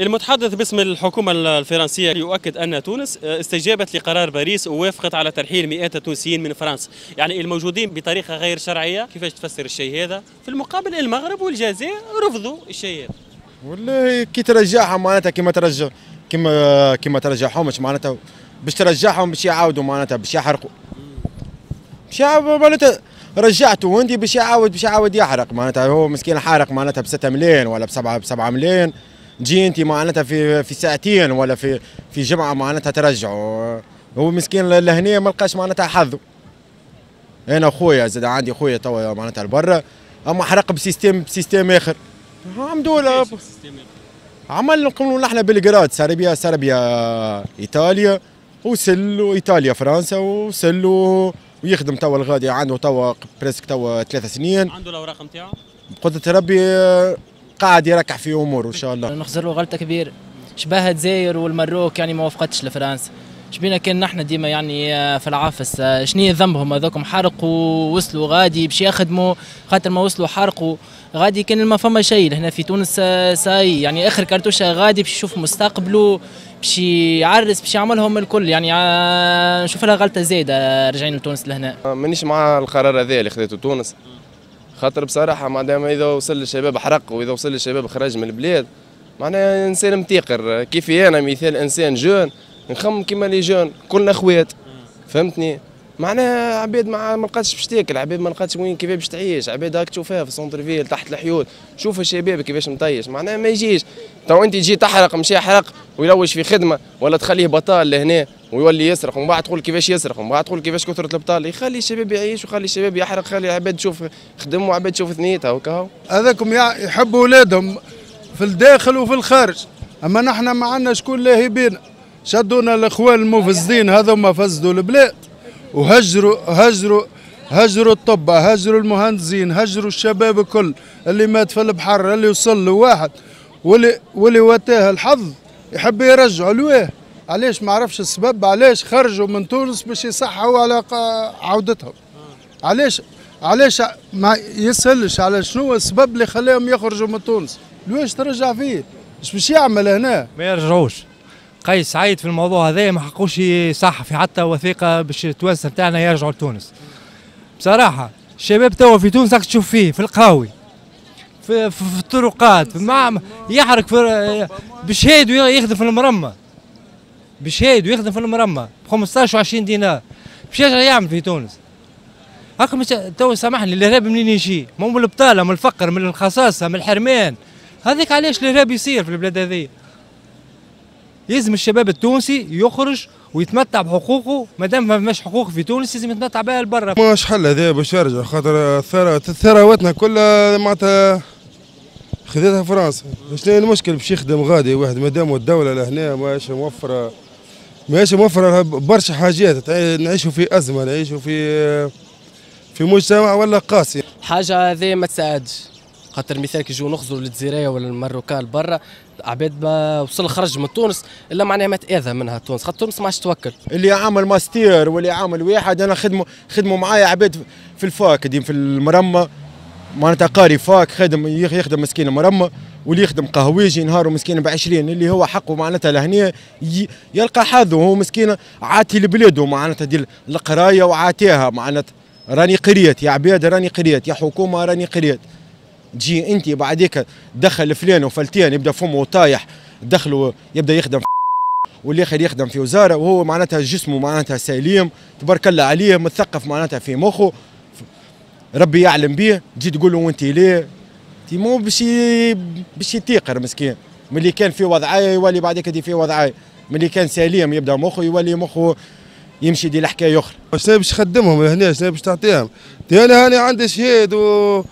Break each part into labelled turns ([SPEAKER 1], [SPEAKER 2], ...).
[SPEAKER 1] المتحدث باسم الحكومة الفرنسية يؤكد أن تونس استجابت لقرار باريس ووافقت على ترحيل مئات التونسيين من فرنسا. يعني الموجودين بطريقة غير شرعية. كيفاش تفسر الشيء هذا؟ في المقابل المغرب والجزائر رفضوا الشيء هذا.
[SPEAKER 2] والله كي ترجعها معناتها كما ترجع كما كما ترجعهمش معناتها باش ترجعهم باش يعاودوا معناتها باش يحرقوا. باش معناتها رجعته وانت باش يعاود باش يعاود يحرق. معناتها هو مسكين حارق معناتها ب 6 ملايين ولا ب 7 ب 7 ملايين. تجي انت معناتها في في ساعتين ولا في في جمعة معناتها ترجعوا هو مسكين لهنا ما لقاش معناتها حظه أنا خويا زاد عندي خويا توا معناتها لبرا. أما حرق ب système ب système آخر. الحمد لله. عمل نقولوا نحن بلغراد سربيا سربيا إيطاليا. وصل إيطاليا فرنسا وصل ويخدم توا الغادي عنده توا presque توا ثلاث سنين.
[SPEAKER 1] عنده الأوراق نتاعو
[SPEAKER 2] بقدرة ربي قاعد يركح في أموره إن شاء الله.
[SPEAKER 3] نخسروا غلطة كبيرة. شبه الجزائر والمروك يعني ما وافقتش لفرنسا. شبينا كان نحن ديما يعني في العافس شنية ذنبهم؟ هذوكم حرقوا وصلوا غادي باش يخدموا خاطر ما وصلوا حرقوا غادي كان ما فما شيء. هنا في تونس ساي. يعني آخر كرتوشة غادي باش يشوف مستقبله باش يعرس باش يعملهم الكل. يعني نشوف لها غلطة زايدة راجعين لتونس لهنا.
[SPEAKER 4] مانيش مع القرار هذا اللي خذيته تونس. خاطر بصراحة ما دام إذا وصل للشباب حرق وإذا وصل للشباب خرج من البلاد معناها إنسان متيقر. كيفي أنا مثال إنسان jeune نخمم كيما les jeunes كلنا أخوات. فهمتني؟ معناها عباد ما لقاتش باش تاكل عباد ما لقاتش وين كيفاش باش تعيش عباد هاك تشوفها في centre ville تحت الحيوط شوف الشباب كيفاش مطيش معناها ما يجيش. تو انت تجي تحرق مشي يحرق ويلوج في خدمة ولا تخليه بطال لهنا ويولي يسرق ومن بعد تقول كيفاش يسرق ومن بعد تقول كيفاش كثرة البطال. يخلي الشباب يعيش ويخلي الشباب يحرق خلي العباد تشوف خدم وعباد تشوف ثنيتها وكاهو
[SPEAKER 5] هذاكم يحبوا اولادهم في الداخل وفي الخارج. أما نحن ما عندنا شكون لاهبين. شدونا الأخوان المفسدين هذوما فسدوا البلاد. وهجروا هجروا هجروا الطب هجروا المهندسين هجروا الشباب الكل اللي مات في البحر اللي وصل واحد. واللي واللي واتاه الحظ يحب يرجعوا لواه. علاش؟ ما عرفش السبب. علاش خرجوا من تونس باش يصحوا على عودتهم؟ علاش علاش ما يسهلش على شنو السبب اللي خلاهم يخرجوا من تونس؟ لواش ترجع فيه؟ إيش باش يعمل هنا؟
[SPEAKER 6] ما يرجعوش. قيس سعيد في الموضوع هذا ما حقوش صح في حتى وثيقة باش التوانسه بتاعنا يرجعوا لتونس. بصراحة الشباب توا في تونس تشوف فيه في القهاوي في, في, في الطرقات مع يحرق في بشهايد يخدم في المرمى. بشهايد ويخدم في المرمى ب 15 و 20 دينار. باش يرجع يعمل في تونس. هاكم تو سامحني الارهاب منين يجي؟ من البطالة من الفقر من الخصاصة من الحرمان. هذيك علاش الارهاب يصير في البلاد هذه لازم الشباب التونسي يخرج ويتمتع بحقوقه ما دام ما فماش حقوق في تونس لازم يتمتع بها لبرا.
[SPEAKER 5] مش حل هذا باش يرجع خاطر ثرواتنا كلها معناتها خذتها فرنسا. شنو المشكل؟ باش يخدم غادي واحد ما دام الدولة لهنا ماهيش موفره ماهيش موفرة برشا حاجات نعيشوا في أزمة نعيشوا في في مجتمع ولا قاسي.
[SPEAKER 3] حاجة هذه ما تساعدش. خاطر مثال كي يجوا نخزروا للجزيريه ولا المروكان برا عباد ما وصل خرج من تونس إلا معناها ما تأذى منها تونس. خاطر تونس ما عادش توكل.
[SPEAKER 2] اللي عامل ماستير واللي عامل واحد أنا خدموا خدموا معايا عباد في ال fac في المرمى. معناتها قاري fac خدم يخدم مسكين مرمى واللي يخدم قهويجي نهاره مسكين ب 20 اللي هو حقه معناتها لهنا يلقى حظه هو مسكين عاطي لبلاده معناتها دي القراية وعاطيها معناتها. راني قريت يا عباد راني قريت يا حكومة راني قريت. تجي انت بعديك دخل فلان وفلتان يبدأ فمه طايح دخلوا يبدأ يخدم والآخر يخدم في وزارة وهو معناتها جسمه معناتها سليم تبارك الله عليه مثقف معناتها في مخه ربي يعلم به تجي تقول له وانت ليه؟ تي مو باش باش يتيقر مسكين ملي كان في وضعايه يولي بعدك في وضعايه ملي كان سليم يبدأ مخه يولي مخه يمشي دي الحكاية أخرى.
[SPEAKER 5] شنو باش تخدمهم هنا؟ شنو باش تعطيهم؟ أنا هاني عندي شهيد و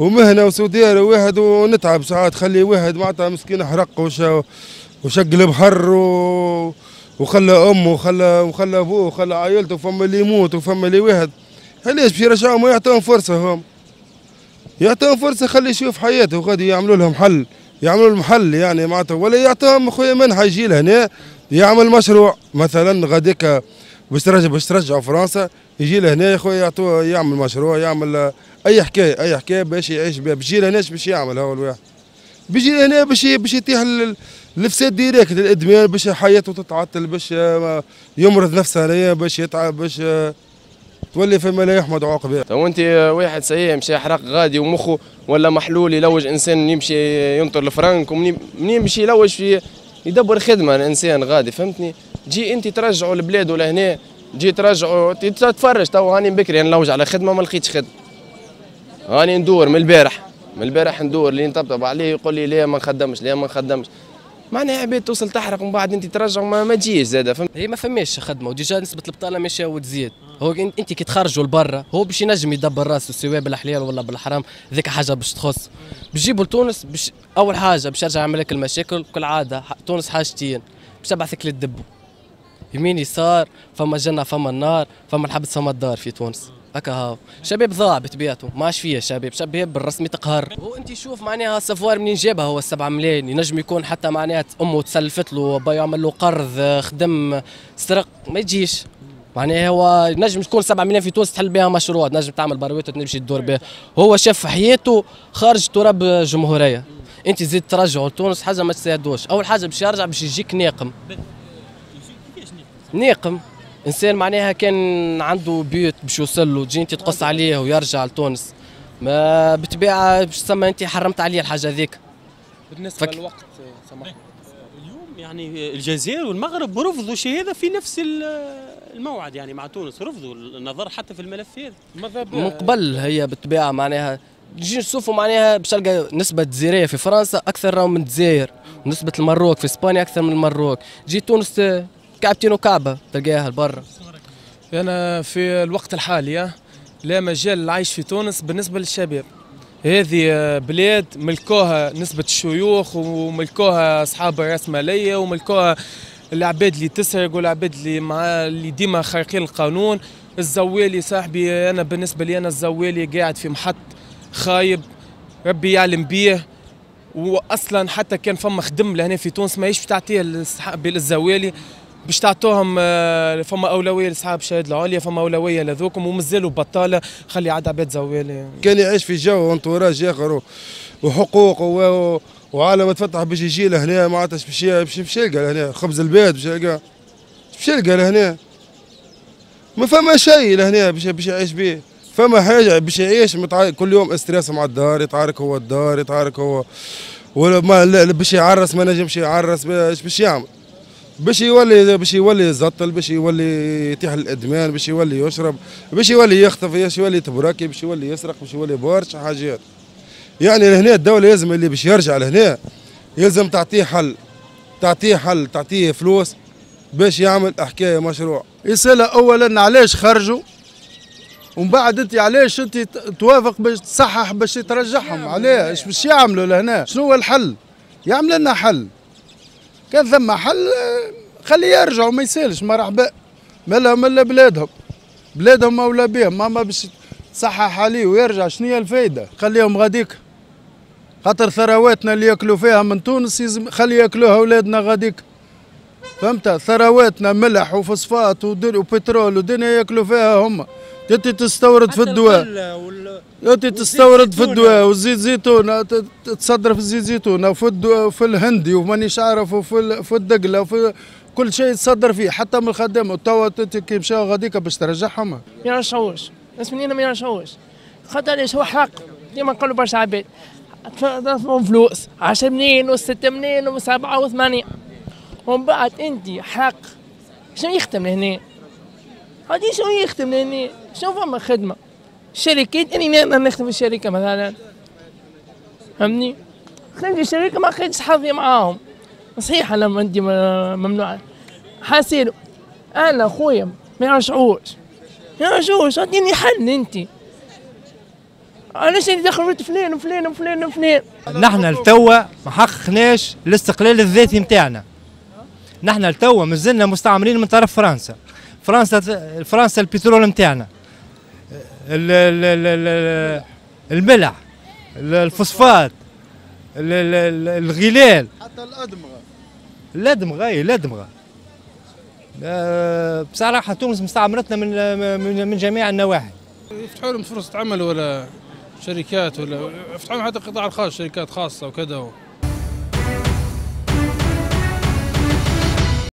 [SPEAKER 5] ومهنة وسودير واحد ونتعب ساعات خلي واحد معناتها مسكين حرق وش وشق البحر و... وخلى أمه وخلى وخلى أبوه وخلى عائلته فما اللي يموت وفما اللي واحد. علاش باش يرجعهم ويعطيهم فرصة هم. يعطيهم فرصة خلي يشوف حياته وغادي يعملوا لهم حل. يعملوا لهم حل يعني معناتها ولا يعطيهم خويا منحة يجي لهنا يعمل مشروع. مثلا غاديك باش ترجع باش ترجعوا فرنسا يجي لهنا يا خويا يعطوه يعمل مشروع يعمل أي حكاية أي حكاية باش يعيش بها. باش يجي لهناش باش يعمل هو الواحد؟ بيجي هنا باش باش يطيح ال- الفساد direct الإدمان باش حياته تتعطل باش يمرض نفسه هنايا باش يتعب باش تولي فما لا يحمد عقباه.
[SPEAKER 4] تو انت واحد سيء مشى حرق غادي ومخه ولا محلول يلوج إنسان يمشي ينطر الفرنك ومنين منين باش يلوج في يدبر خدمة الإنسان غادي فهمتني؟ جي انت ترجعوا البلاد ولا هنا جي ترجعوا تتفرج تو هاني بكري نلوج على خدمة ما لقيتش خدمة. هاني ندور من البارح من البارح ندور اللي نطبطب عليه يقول لي ليه ما نخدمش ليه ما نخدمش. معناها عباد توصل تحرق ومن بعد انت ترجع ما, تجيش زاده فهمت؟
[SPEAKER 7] هي ما فماش خدمة و déjà نسبة البطالة ماشية وتزيد. هو انت كي تخرجوا لبرا هو باش ينجم يدبر راسه سواء بالحلال ولا بالحرام ذيك حاجة باش تخص. بجيبوا لتونس باش أول حاجة باش يرجع يعمل لك المشاكل كالعادة تونس حاجتين باش يبعثك لل dépôt يمين يسار فما الجنة فما النار فما الحبس فما الدار في تونس. هكا هاو. شباب ضاع بطبيعته ما عادش فيه شباب. شباب بالرسمي تقهر. هو انت شوف معناها السفوار منين جابها هو السبعة ملايين. ينجم يكون حتى معناها أمه تسلفت له با يعمل له قرض خدم سرق. ما يجيش. معناها هو نجم تكون 7 ملايين في تونس تحل بها مشروع. نجم تعمل برويطة وتمشي تدور بها. هو شاف حياته خارج تراب جمهورية. انت زيد ترجعه لتونس حاجة ما تساعدوش. أول حاجة باش يرجع باش يجيك ناقم. ناقم. إنسان معناها كان عنده بيوت باش يوصل له تجي أنت تقص عليه ويرجع لتونس. ما بالطبيعه باش تسمى أنت حرمت عليه الحاجة ذيك.
[SPEAKER 8] بالنسبة
[SPEAKER 7] فك-
[SPEAKER 8] للوقت سمح
[SPEAKER 1] اليوم يعني الجزائر والمغرب رفضوا شيء هذا في نفس ال- الموعد يعني مع تونس. رفضوا النظر حتى في الملف هذا.
[SPEAKER 7] من قبل هي بالطبيعه معناها نجي نشوفوا معناها باش تلقى نسبة الجزائرية في فرنسا أكثر من الجزائر. ونسبة المروك في إسبانيا أكثر من المروك. جي تونس كعبتين وكعبة تلقاها لبرا.
[SPEAKER 8] أنا في الوقت الحالي لا مجال للعيش في تونس بالنسبة للشباب. هذه بلاد ملكوها نسبة الشيوخ وملكوها أصحاب الرأسمالية وملكوها العباد اللي تسرق والعباد اللي مع اللي ديما خارقين القانون. الزوالي صاحبي أنا بالنسبة لي أنا الزوالي قاعد في محط خايب. ربي يعلم بيه. واصلا حتى كان فما خدم لهنا في تونس ماهيش باش تعطيه للصحاب للزوالي باش تعطوهم آه، فما أولوية لاصحاب الشهاده العليا فما أولوية لذوكم ومازالوا بطالة خلي عاد عباد زوالي
[SPEAKER 5] كان يعيش في جو وانتوراج آخر وحقوق و- وعالم تفتح باش يجي لهنا عادش باش باش يلقى لهنا خبز البيت باش يلقى باش يلقى لهنا. ما فما شيء لهنا باش باش يعيش به. فما حاجة باش يعيش متع... كل يوم stress مع الدار يتعارك هو الدار يتعارك هو ولا ما باش يعرس ما نجمش يعرس باش يعمل. باش يولي باش يولي يزطل باش يولي يتيح الإدمان باش يولي يشرب باش يولي يخطف باش يولي يتبركي باش يولي يسرق باش يولي برشا حاجات. يعني لهنا الدولة لازم اللي باش يرجع لهنا يلزم تعطيه حل تعطيه حل تعطيه فلوس باش يعمل حكاية مشروع.
[SPEAKER 9] يسأل اولا علاش خرجوا ومن بعد أنت علاش أنت توافق باش تصحح باش ترجعهم علاش؟ باش يعملوا لهنا. شنو هو الحل؟ يعمل لنا حل. كان ثم حل خليه يرجعوا ما يسالش مرحبا ملا ملا بلادهم. بلادهم اولى بهم ماما باش تصحح عليه ويرجع. شنو هي الفايدة؟ خليهم غاديك. خاطر ثرواتنا اللي ياكلوا فيها من تونس يزم خلي ياكلوها أولادنا غاديك. فهمت؟ ثرواتنا ملح ودن- وبترول ودنيا ياكلوا فيها هم. انت تستورد في الدواء. انت تستورد في الدواء والزيت زيتون تصدر في الزيت زيتون وفي الهندي ومانيش عارف وفي ال- في الدقلة وفي كل شيء تصدر فيه حتى من الخدامه وتوا كي مشاو غاديك باش ترجعهم.
[SPEAKER 10] ما يرجعوش ناس منين ما يرجعوش خاطر ليش هو حق؟ ديما نقولوا برشا عباد. تصرفوا فلوس. 10 ملايين و6 ملايين و7 و8 ومن بعد أنت حق. شنو يخدم لهنا؟ هادي شنو يخدم لهنا؟ شنو فما خدمة؟ الشركات أني أنا نخدم في الشركة مثلا. فهمني؟ خدمت في الشركة ما خدتش حظي معاهم. صحيح أنا عندي ممنوع. حاسيلو أنا خويا ما يرجعوش يا شوش أعطيني حل أنت. علاش اللي دخل قلت فلان وفلان وفلان وفلان.
[SPEAKER 6] نحن لتوا ما حققناش الاستقلال الذاتي نتاعنا. نحن لتوا مازلنا مستعمرين من طرف فرنسا. فرنسا فرنسا البترول نتاعنا. ال- ال- ال- ال- الملح ال- الفوسفات ال- ال- ال- الغلال
[SPEAKER 9] حتى الأدمغة.
[SPEAKER 6] الادمغه اي الادمغه آه، بصراحة تونس مستعمرتنا من من من جميع النواحي.
[SPEAKER 11] يفتحوا لهم فرصة عمل ولا شركات ولا يفتحوا حتى القطاع الخاص شركات خاصة وكذا